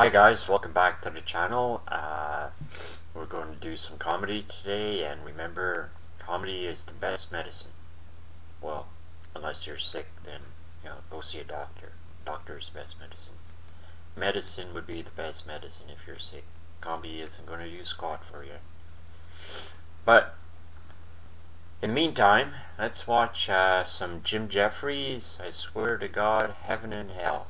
Hi guys, welcome back to the channel. Uh, we're going to do some comedy today and remember, comedy is the best medicine. Well, unless you're sick, then you know, go see a doctor. Doctor is best medicine. Medicine would be the best medicine if you're sick. Comedy isn't going to do squat for you. But, in the meantime, let's watch uh, some Jim Jefferies, I swear to God, Heaven and Hell.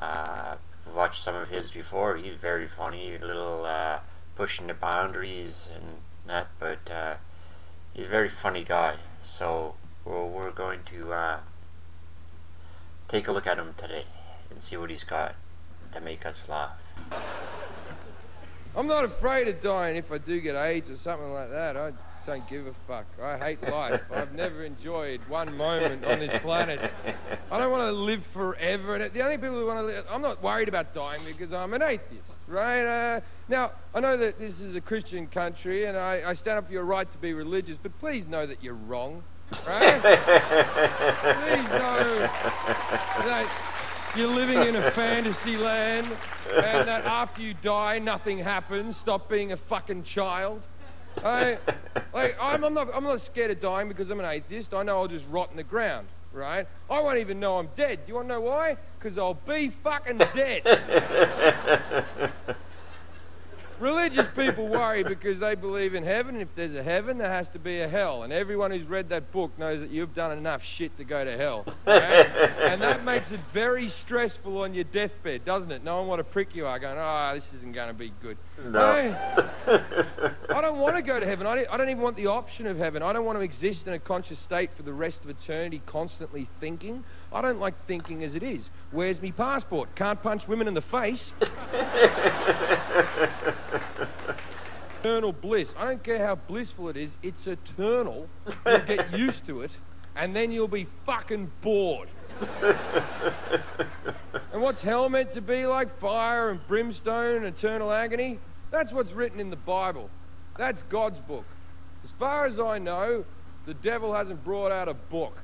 Uh, watched some of his before. He's very funny, a little uh, pushing the boundaries and that, but uh, he's a very funny guy. So we're, we're going to uh, take a look at him today and see what he's got to make us laugh. I'm not afraid of dying if I do get AIDS or something like that. I don't give a fuck. I hate life. I've never enjoyed one moment on this planet. I don't want to live forever. And the only people who want to live, I'm not worried about dying because I'm an atheist, right? Uh, now, I know that this is a Christian country and I, I stand up for your right to be religious, but please know that you're wrong, right? please know that you're living in a fantasy land and that after you die, nothing happens. Stop being a fucking child. I, like, I'm, I'm, not, I'm not scared of dying because I'm an atheist. I know I'll just rot in the ground, right? I won't even know I'm dead. Do you want to know why? Because I'll be fucking dead. Religious people worry because they believe in heaven, if there's a heaven, there has to be a hell. And everyone who's read that book knows that you've done enough shit to go to hell. Right? and that makes it very stressful on your deathbed, doesn't it? Knowing what a prick you are, going, oh, this isn't going to be good. No. I, I don't want to go to heaven. I don't, I don't even want the option of heaven. I don't want to exist in a conscious state for the rest of eternity, constantly thinking. I don't like thinking as it is. Where's my passport? Can't punch women in the face. eternal bliss. I don't care how blissful it is, it's eternal. You'll get used to it, and then you'll be fucking bored. and what's hell meant to be like? Fire and brimstone and eternal agony? That's what's written in the Bible. That's God's book. As far as I know, the devil hasn't brought out a book.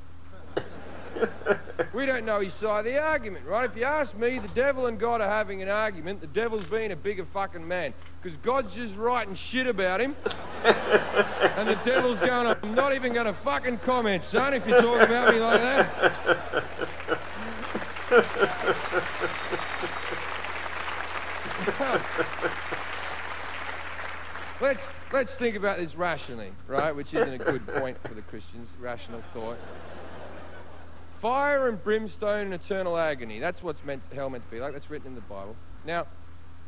we don't know his side of the argument, right? If you ask me, the devil and God are having an argument. The devil's being a bigger fucking man. Because God's just writing shit about him. and the devil's going, I'm not even going to fucking comment, son, if you talk about me like that. Let's let's think about this rationally, right? Which isn't a good point for the Christians. Rational thought. Fire and brimstone and eternal agony. That's what's meant hell meant to be like. That's written in the Bible. Now,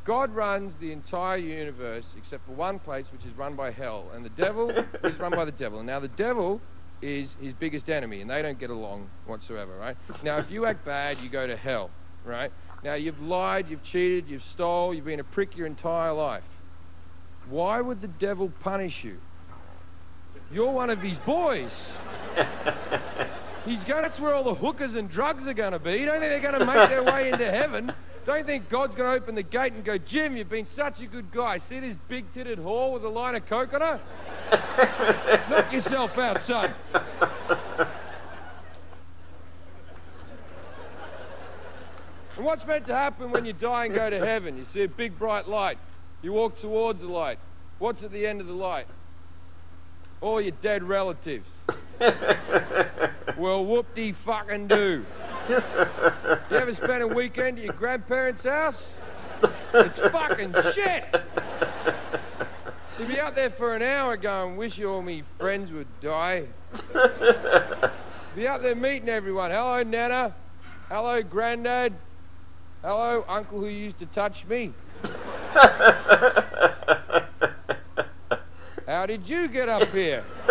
God runs the entire universe except for one place, which is run by hell, and the devil is run by the devil. And now the devil is his biggest enemy, and they don't get along whatsoever, right? Now, if you act bad, you go to hell, right? Now, you've lied, you've cheated, you've stole, you've been a prick your entire life. Why would the devil punish you? You're one of his boys. He's going, that's where all the hookers and drugs are going to be. You don't think they're going to make their way into heaven? Don't think God's going to open the gate and go, Jim, you've been such a good guy. See this big titted whore with a line of coconut? Knock yourself out, son. And what's meant to happen when you die and go to heaven? You see a big bright light. You walk towards the light. What's at the end of the light? All your dead relatives. well, whoop-de fucking do. You ever spent a weekend at your grandparents' house? It's fucking shit. You'd be out there for an hour going, wish all me friends would die. Be out there meeting everyone. Hello, Nana. Hello, Granddad. Hello, Uncle who used to touch me. How did you get up here?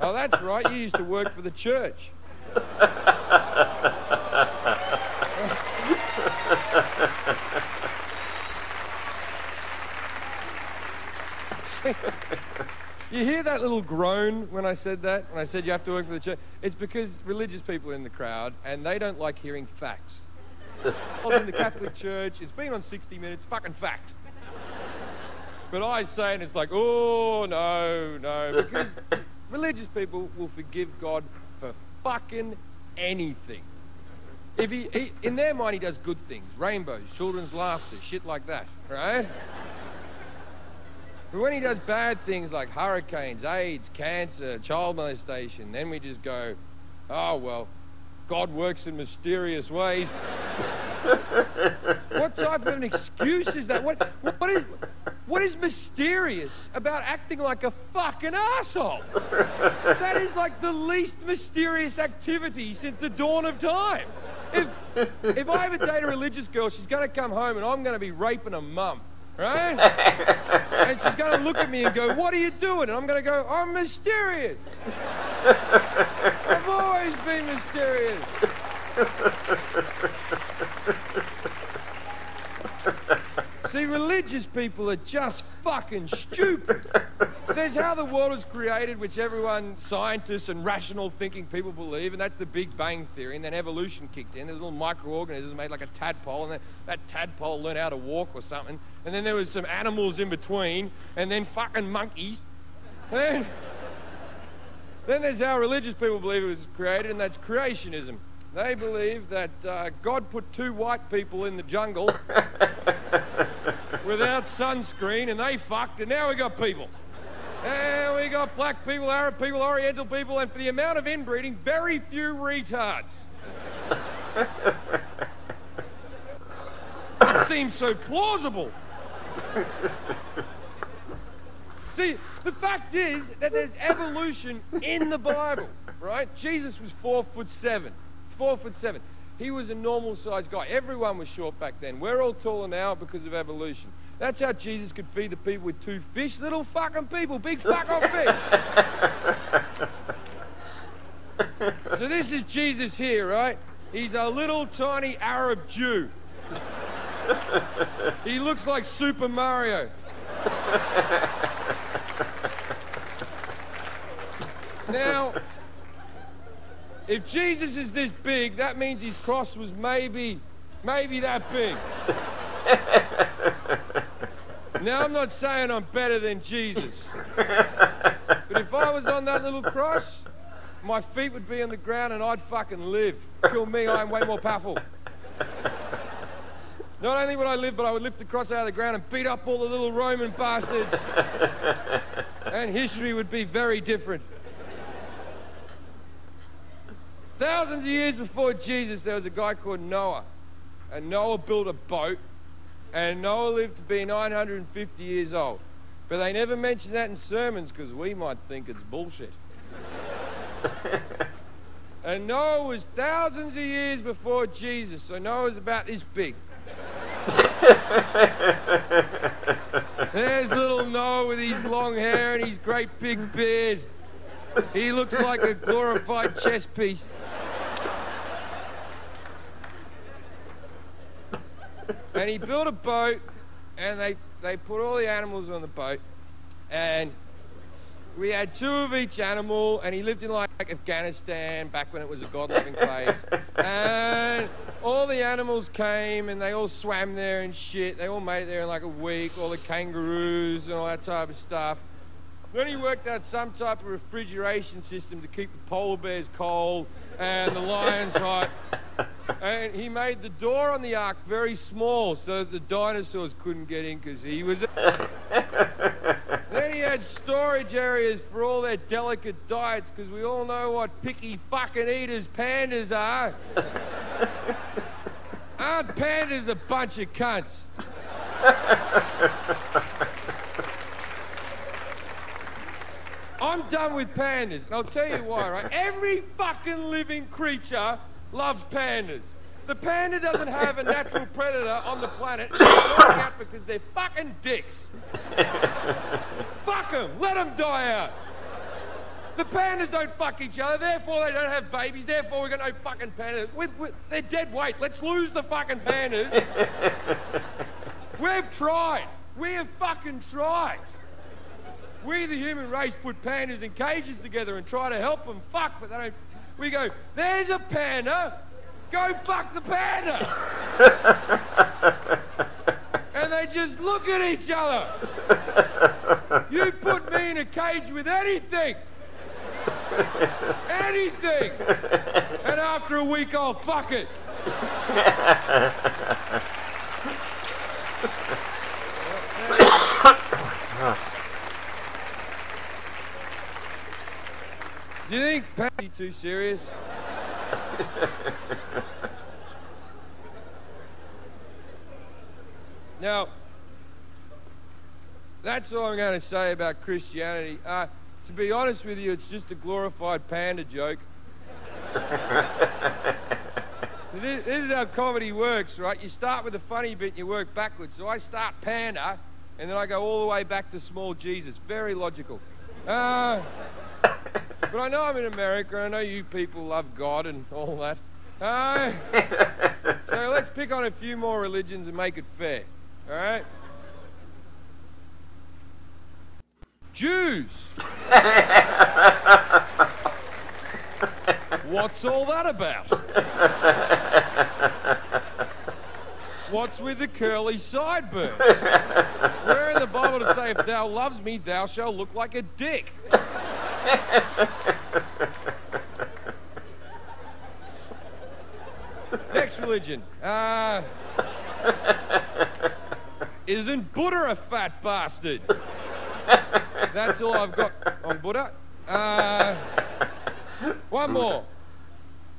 oh, that's right. You used to work for the church. you hear that little groan when I said that? When I said you have to work for the church? It's because religious people are in the crowd and they don't like hearing facts. I was in the Catholic Church. It's been on 60 Minutes. Fucking fact. But I say, and it's like, oh, no, no. Because religious people will forgive God for fucking anything. if he, he, in their mind, he does good things, rainbows, children's laughter, shit like that, right? But when he does bad things like hurricanes, AIDS, cancer, child molestation, then we just go, oh, well, God works in mysterious ways. What type of an excuse is that? What, what, is, what is mysterious about acting like a fucking asshole? That is like the least mysterious activity since the dawn of time. If, if I ever date a religious girl, she's going to come home and I'm going to be raping a mum right? and she's going to look at me and go, What are you doing? And I'm going to go, I'm mysterious. I've always been mysterious. Religious people are just fucking stupid. There's how the world was created, which everyone, scientists and rational thinking people believe, and that's the Big Bang Theory. And then evolution kicked in. There's little microorganisms made like a tadpole, and then that tadpole learned how to walk or something. And then there was some animals in between, and then fucking monkeys. Then, then there's how religious people believe it was created, and that's creationism. They believe that uh, God put two white people in the jungle without sunscreen, and they fucked, and now we got people. And we got black people, Arab people, Oriental people, and for the amount of inbreeding, very few retards. it seems so plausible. See, the fact is that there's evolution in the Bible, right? Jesus was four foot seven. Four foot seven. He was a normal sized guy. Everyone was short back then. We're all taller now because of evolution. That's how Jesus could feed the people with two fish. Little fucking people, big fucking fish. so this is Jesus here, right? He's a little tiny Arab Jew. he looks like Super Mario. now, if Jesus is this big, that means his cross was maybe, maybe that big. now, I'm not saying I'm better than Jesus. But if I was on that little cross, my feet would be on the ground and I'd fucking live. Kill me, I'm way more powerful. Not only would I live, but I would lift the cross out of the ground and beat up all the little Roman bastards. and history would be very different. Thousands of years before Jesus, there was a guy called Noah. And Noah built a boat. And Noah lived to be 950 years old. But they never mention that in sermons because we might think it's bullshit. and Noah was thousands of years before Jesus. So Noah was about this big. There's little Noah with his long hair and his great big beard. He looks like a glorified chess piece. And he built a boat, and they, they put all the animals on the boat, and we had two of each animal, and he lived in like Afghanistan back when it was a God-loving place. And all the animals came and they all swam there and shit. They all made it there in like a week, all the kangaroos and all that type of stuff. Then he worked out some type of refrigeration system to keep the polar bears cold and the lions hot. And he made the door on the ark very small so that the dinosaurs couldn't get in because he was. then he had storage areas for all their delicate diets because we all know what picky fucking eaters pandas are. Aren't pandas a bunch of cunts? I'm done with pandas, and I'll tell you why, right? Every fucking living creature loves pandas. The panda doesn't have a natural predator on the planet out because they're fucking dicks. Fuck them. Let them die out. The pandas don't fuck each other, therefore they don't have babies, therefore we've got no fucking pandas. With, with, they're dead weight. Let's lose the fucking pandas. We've tried. We have fucking tried. We, the human race, put pandas in cages together and try to help them. Fuck, but they don't. We go, there's a panda. Go fuck the panda. and they just look at each other. You put me in a cage with anything. anything. And after a week, I'll fuck it. Do you think Patty too serious? now, that's all I'm going to say about Christianity. Uh, to be honest with you, it's just a glorified panda joke. So this, this is how comedy works, right? You start with the funny bit and you work backwards. So I start panda, and then I go all the way back to small Jesus. Very logical. Uh, but I know I'm in America. I know you people love God and all that. Uh, so let's pick on a few more religions and make it fair. All right? Jews. What's all that about? What's with the curly sideburns? Where in the Bible to say, if thou loves me, thou shalt look like a dick? Next religion. Uh, isn't Buddha a fat bastard? That's all I've got on Buddha. Uh, one more.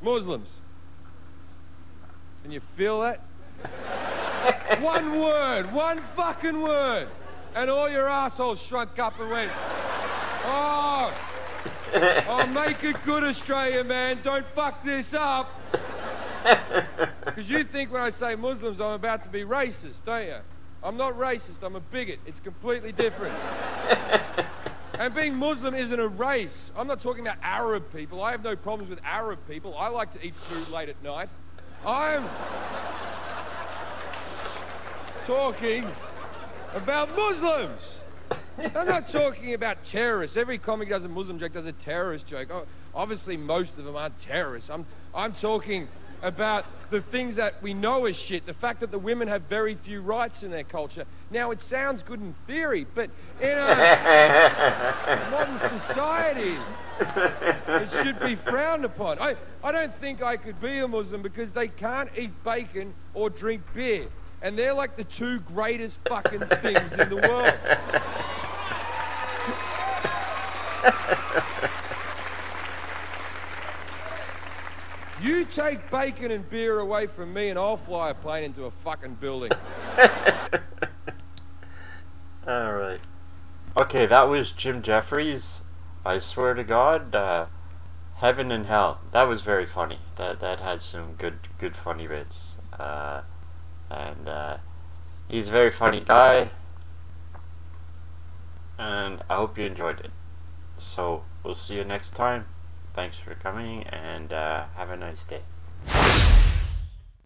Muslims. Can you feel that? one word, one fucking word. And all your assholes shrunk up and went, oh, oh, make it good, Australia, man. Don't fuck this up. Because you think when I say Muslims, I'm about to be racist, don't you? I'm not racist, I'm a bigot. It's completely different. and being Muslim isn't a race. I'm not talking about Arab people. I have no problems with Arab people. I like to eat food late at night. I'm talking about Muslims. I'm not talking about terrorists. Every comic does a Muslim joke, does a terrorist joke. Oh, obviously, most of them aren't terrorists. I'm, I'm talking about the things that we know is shit. The fact that the women have very few rights in their culture. Now, it sounds good in theory, but in a modern society, it should be frowned upon. I, I don't think I could be a Muslim because they can't eat bacon or drink beer. And they're like the two greatest fucking things in the world. You take bacon and beer away from me, and I'll fly a plane into a fucking building. All right. Okay, that was Jim Jefferies. I swear to God, uh, Heaven and Hell. That was very funny. That that had some good good funny bits. Uh, and uh, he's a very funny guy. And I hope you enjoyed it. So we'll see you next time. Thanks for coming and uh, have a nice day.